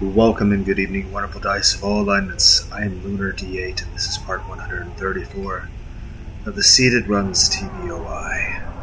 Welcome and good evening, wonderful dice of all alignments. I am Lunar D8, and this is part 134 of the Seeded Runs TBOI.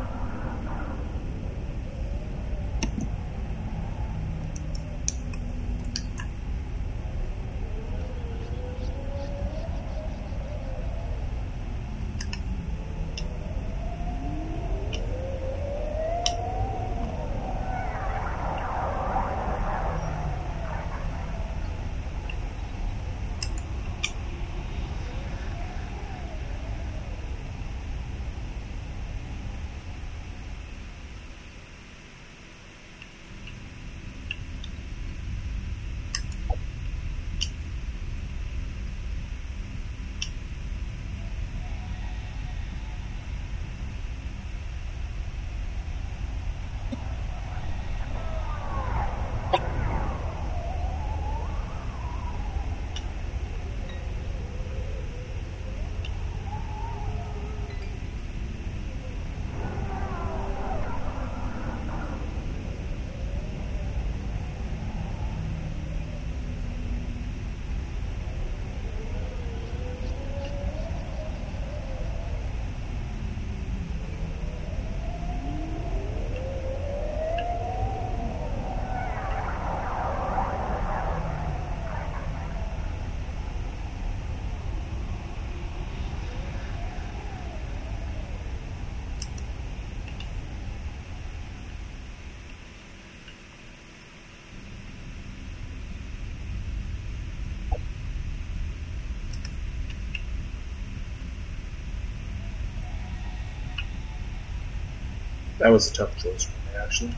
That was a tough choice for me, actually.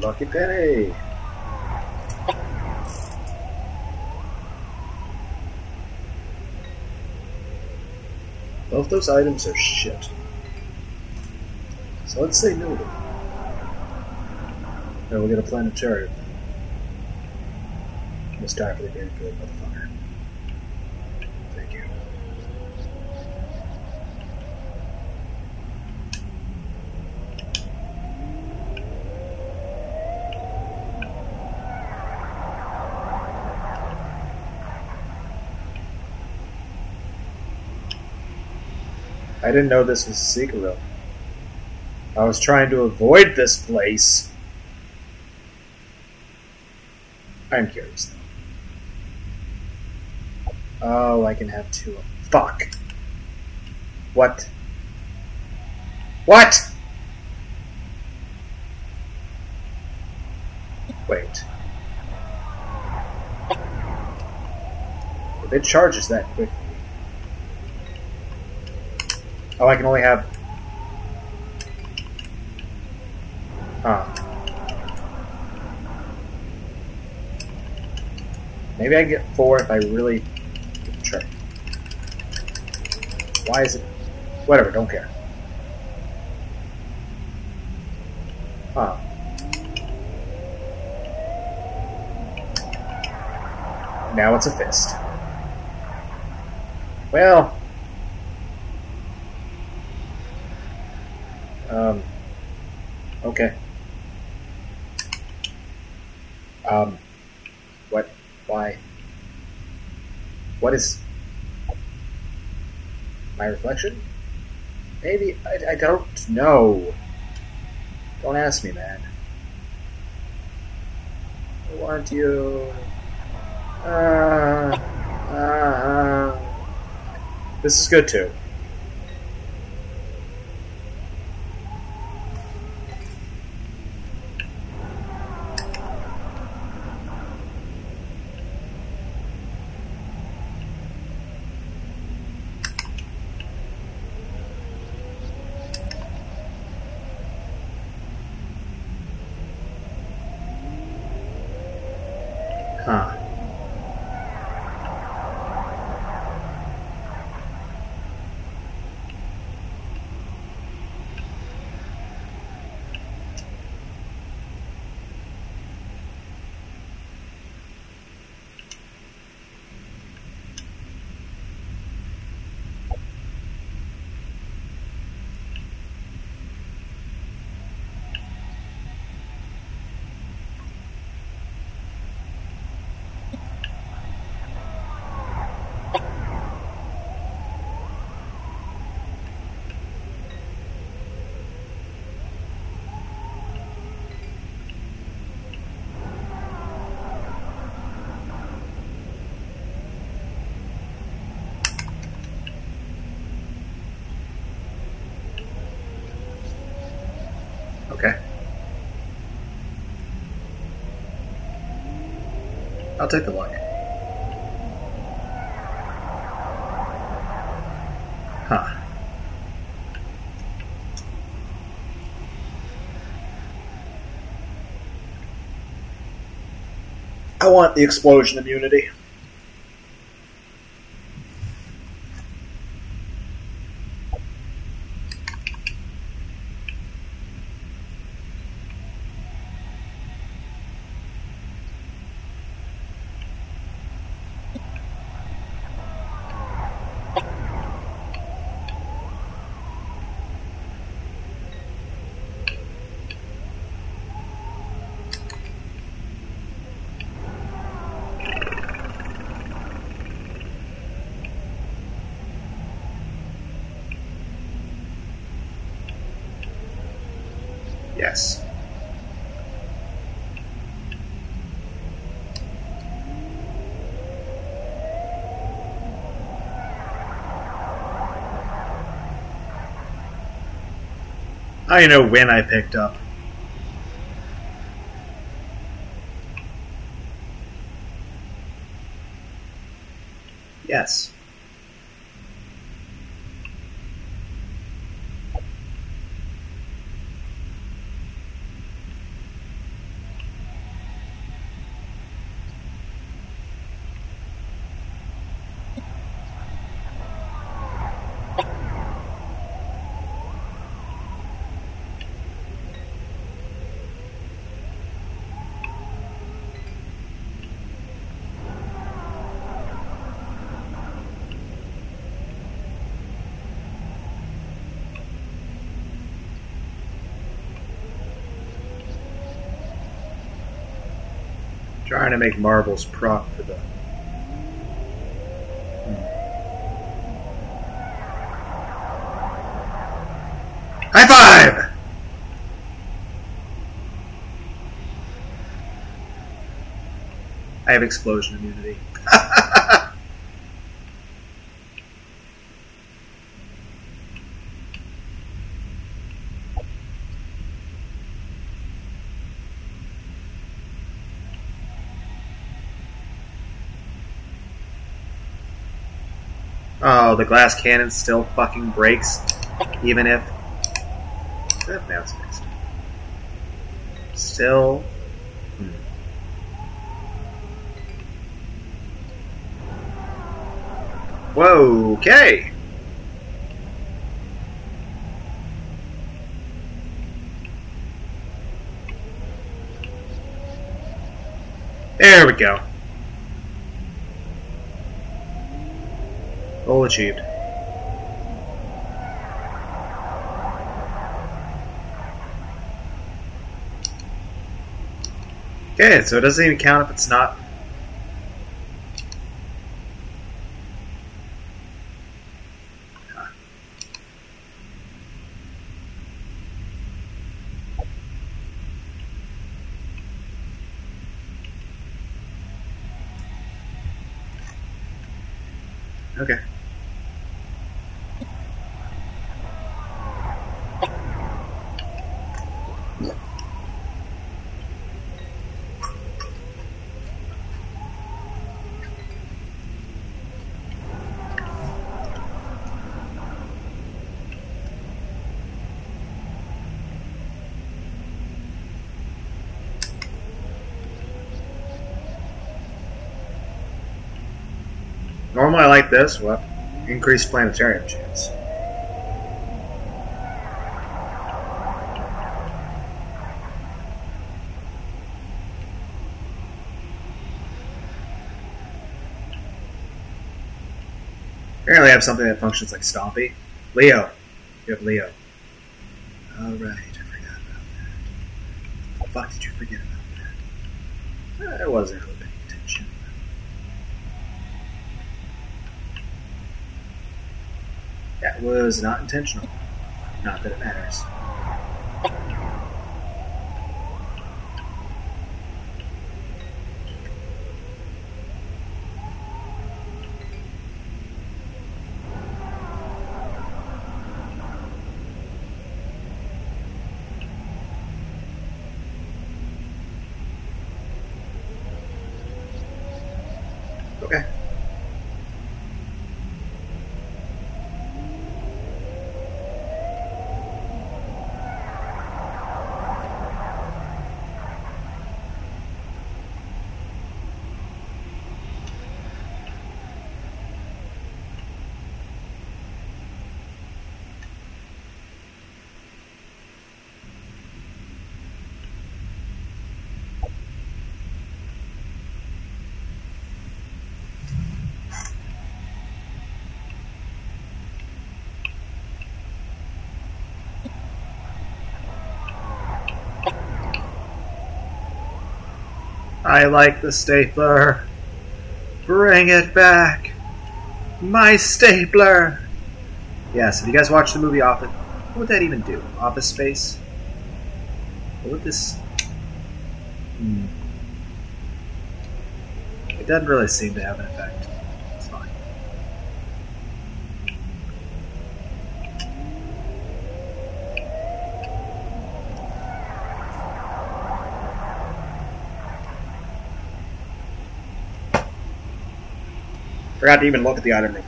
Lucky penny. Both those items are shit. So let's say no to them. Now we'll get a planetarium. It's time for the game good motherfucker. Thank you. I didn't know this was a secret room. I was trying to avoid this place. I'm curious though. Oh, I can have two. of- Fuck. What? What? Wait. If it charges that quickly. Oh, I can only have. Huh. Maybe I get four if I really try. Why is it? Whatever, don't care. Huh. Now it's a fist. Well. Um. Okay. Um. What? Why? What is my reflection? Maybe I, I don't know. Don't ask me, man. I want you. Uh, uh, uh. This is good too. I'll take the luck. Huh. I want the explosion immunity. Yes. I know when I picked up. Yes. Trying to make marbles proc for the. Hmm. High five! I have explosion immunity. Oh, the glass cannon still fucking breaks, even if. Eh, Now fixed. Still. Hmm. Whoa, okay. There we go. Goal achieved. Okay, so it doesn't even count if it's not. Okay. Normally I like this, well, increased planetarium chance. Apparently I have something that functions like Stompy. Leo. You have Leo. Alright, I forgot about that. The fuck did you forget about that? I wasn't That was not intentional. Not that it matters. Okay. I like the stapler. Bring it back. My stapler. Yes, if you guys watch the movie Office? What would that even do? Office Space? What would this. Hmm. It doesn't really seem to have an effect. Forgot to even look at the item room.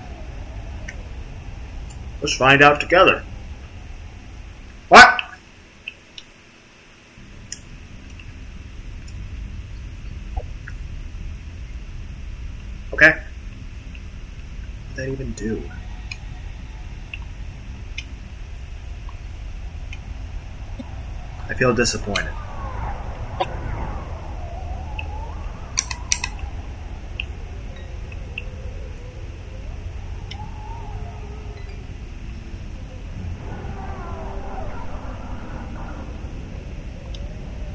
Let's find out together. What? Okay. What did that even do? I feel disappointed.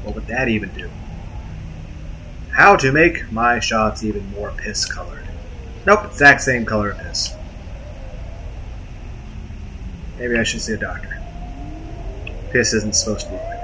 What would that even do? How to make my shots even more piss colored. Nope, exact same color of piss. Maybe I should see a doctor. Piss isn't supposed to be like